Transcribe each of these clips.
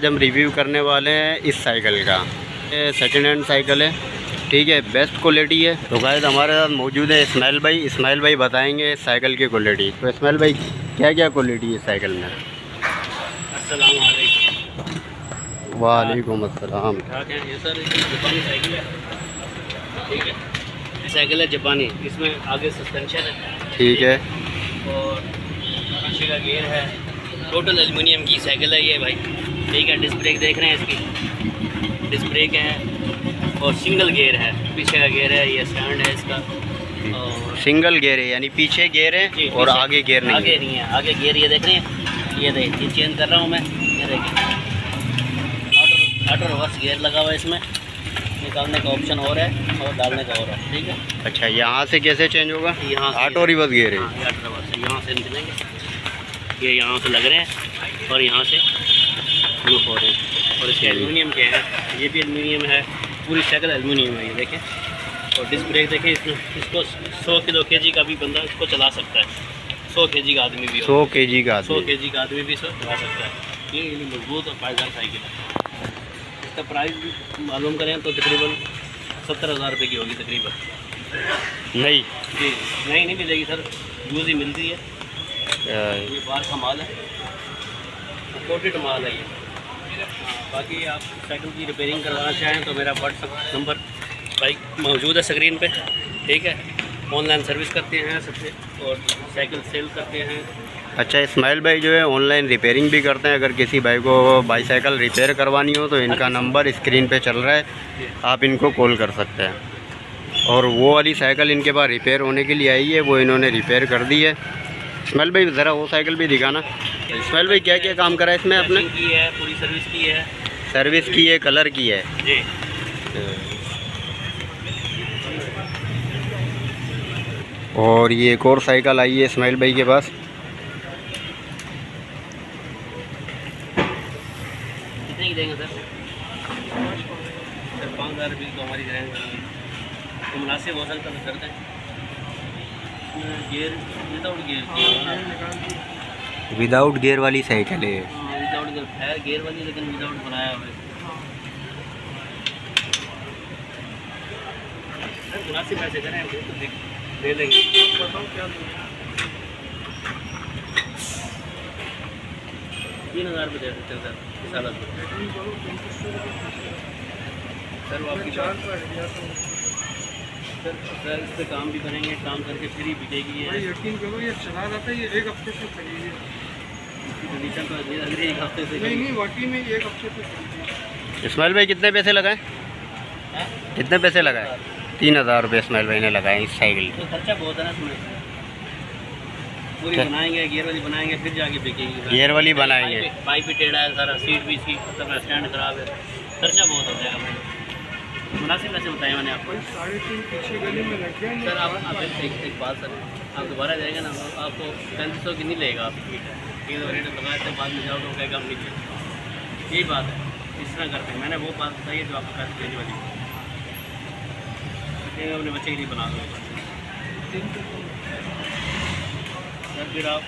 आज हम रिव्यू करने वाले हैं इस साइकिल का। ये सेकेंड हैंड साइकिल है। ठीक है बेस्ट क्वालिटी है। तो गाइस हमारे साथ मौजूद है इस्माइल भाई। इस्माइल भाई बताएँगे इस साइकिल की क्वालिटी तो इस्माइल भाई क्या क्या क्वालिटी है साइकिल में? वालेकुम अस्सलाम। ये सर जापानी साइकिल है। ठीक है? साइकिल है जापानी। इसमें आगे सस्पेंशन है। ठीक है। और पीछे का गेयर है। टोटल एल्युमिनियम की साइकिल है ये भाई। ठीक है डिस्क ब्रेक देख रहे हैं इसकी। डिस्क ब्रेक है और सिंगल गेयर है। पीछे का गेयर है ये स्टैंड है इसका। और सिंगल गेयर है यानी पीछे गेयर है और आगे गेयर नहीं आगे है। नहीं है आगे गियर ये देख रहे हैं। ये देखिए ये चेंज कर रहा हूँ मैं। ये देखिए ऑटो ऑटो रिवर्स गियर लगा हुआ है इसमें। निकालने का ऑप्शन और है और डालने का और है ठीक है? अच्छा यहाँ से कैसे चेंज होगा? यहाँ ऑटो रिवर्स गेयर हाँ, है ये ऑटो रिवर्स है यहाँ से निकलेंगे ये यहाँ से लग रहे हैं और यहाँ से हो रहे हैं। और इसके एल्यूमिनियम के हैं? ये भी एल्यूमिनियम है। पूरी साइकिल एल्यूमिनियम है ये देखें। और डिस्क ब्रेक देखें इसमें इसको सौ किलो के जी का भी बंदा इसको चला सकता है। सौ के जी का आदमी भी सौ के जी का सौ के जी का आदमी भी इसको चला सकता है। ये ये मज़बूत और पायदार साइकिल है। इसका प्राइस भी मालूम करें तो तकरीबन सत्तर हज़ार रुपये की होगी तकरीबन। नहीं। जी नहीं नहीं मिलेगी सर। यूज़ ही मिलती है। ये बाहर का माल है। इम्पोर्टेड माल है ये। बाकी आप साइकिल की रिपेयरिंग करवाना चाहें तो मेरा व्हाट्सअप नंबर बाइक मौजूद है स्क्रीन पे। ठीक है? ऑनलाइन सर्विस करते हैं सबसे और साइकिल सेल करते हैं। अच्छा इस्माइल भाई जो है ऑनलाइन रिपेयरिंग भी करते हैं। अगर किसी भाई को बाईसाइकिल रिपेयर करवानी हो तो इनका नंबर स्क्रीन पे चल रहा है। आप इनको कॉल कर सकते हैं। और वो वाली साइकिल इनके पास रिपेयर होने के लिए आई है। वो इन्होंने रिपेयर कर दी है। इस्माइल भाई ज़रा वो साइकिल भी दिखाना। इस्माइल भाई क्या क्या काम करा है इसमें आपने? की है पूरी सर्विस की है। सर्विस की है कलर की है। जी। और ये एक और साइकिल आई है इस्माइल भाई के पास। कितने की देंगे सर? सर पाँच हज़ार रुपये तो हमारी तो मुनासिब हो सकता तो कर दें gear without gear without gear वाली साइकिल है विदाउट गेयर है गेयर वाली लेकिन विदाउट बनाया हुआ है। पैसे करें तो ले लेंगे तीन हज़ार रुपये दे सकते हैं सर इस हालत में। सर वो आपकी बात सर सर इस पर काम भी करेंगे काम करके फिर ही बिकेगी ये। भाई यकीन करो ये चला रहा था ये एक हफ़्ते से खड़ी है। कंडीशन तो एक हफ़्ते से नहीं नहीं वाकई में एक हफ़्ते से खड़ी है। इस्माइल भाई कितने पैसे लगाए? कितने पैसे लगाए? तीन हज़ार रुपये इस्माइल भाई ने लगाए इस साइकिल के तो खर्चा बहुत है ना इसमें। पूरी बनाएँगे गियर वाली बनाएँगे फिर जाके बिकेगी। गियर वाली बनाएँगे। पाइप भी टेढ़ा है सारा सीट भी इसकी सब स्टैंड खराब है। खर्चा बहुत हो जाएगा भाई। मुनासिब पैसे बताए मैंने आपको? साढ़े तीन पीछे गली में लग गया सर आप आप एक, एक, बात सर आप दोबारा जाएँगे ना तो आपको पैंतीस सौ की नहीं लेगा आप ठीक है रेट लगाए थे बाद में जाओगे कहेगा हम नीचे यही बात है इस तरह करते हैं। मैंने वो बात बताई है जो आपको पैसे देने वाली है। अपने बच्चे के लिए बना दो सर फिर आप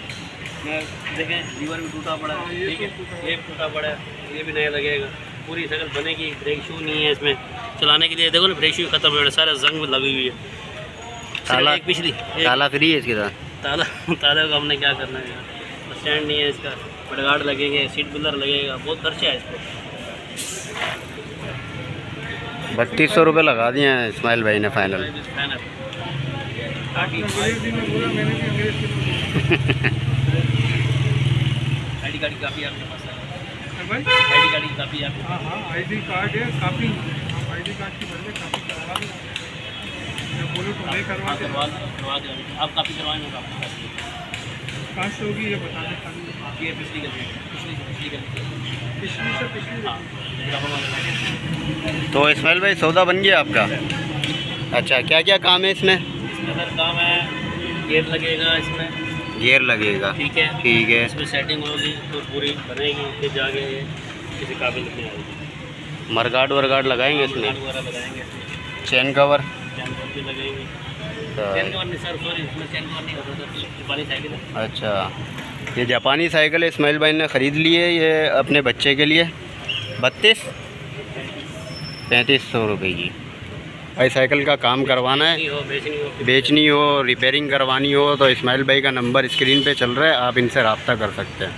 देखें लीवर भी टूटा पड़ा है। ठीक है ये भी टूटा पड़ा है ये भी नया लगेगा। पूरी साइकिल बनेगी ब्रेक शू नहीं है इसमें। चलाने के लिए देखो ना ब्रेक शू खत्म हो गया सारा जंग लगी हुई है। ताला- एक पिछली एक ताला फ्री है इसके साथ। ताला ताले को हमने क्या करना है? स्टैंड नहीं है इसका। बडगार्ड लगेंगे सीट बिल्डर लगेगा बहुत खर्चा है इसको बत्तीस सौ रुपये लगा दिए हैं इस्माइल भाई ने फाइनल काटी अंग्रेज़ी में बोला मैंने भी अंग्रेज़ी में आई डी कार्ड की कापी आपके पास है। बोला भाई। आई डी कार्ड की कापी आपके हाँ हाँ आई डी कार्ड है कापी कार्ड की करवा तो नहीं करवा करवा करवा दो आप कापी करवाएँगे तो कहाँ से होगी ये बता दे खाली ये पिछली गली पिछली पिछली गली पिछली से पिछली हाँ तो इस्माइल भाई सौदा बन गया आपका? अच्छा क्या क्या काम है इसमें? इसमें सर काम है गेट लगेगा इसमें। गियर लगेगा। ठीक है। ठीक है। इसमें सेटिंग होगी तो पूरी बनेगी फिर जाके किसी काबिल नहीं आएगी। मरगाड वरगाड लगाएँगे इसमें? Chain cover? अच्छा। ये जापानी साइकिल इसमाइल भाई ने ख़रीद ली है ये अपने बच्चे के लिए। बत्तीस? पैंतीस सौ रुपये की। भाई साइकिल का काम करवाना है। हो बेचनी हो। बेचनी हो रिपेयरिंग करवानी हो तो इस्माइल भाई का नंबर स्क्रीन पे चल रहा है आप इनसे रबता कर सकते हैं।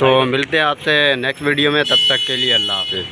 तो मिलते हैं आपसे नेक्स्ट वीडियो में तब तक के लिए अल्लाह हाफिज़।